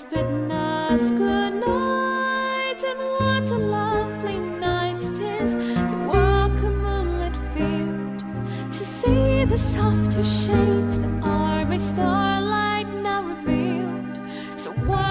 has bidden us good night, and what a lovely night it is to walk a moonlit field, to see the softer shades that are by starlight now revealed. So why